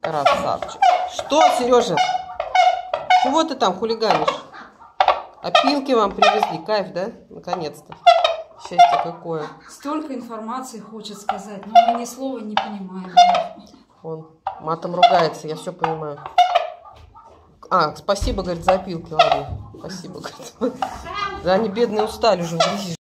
Красавчик. Что, Сережа? Чего ты там хулиганишь? А опилки вам привезли. Кайф, да? Наконец-то. Счастье какое. Столько информации хочет сказать, но мы ни слова не понимаем. Он матом ругается, я все понимаю. А, спасибо, говорит, за опилки. Ладно, спасибо, говорит. Да они бедные устали уже грязи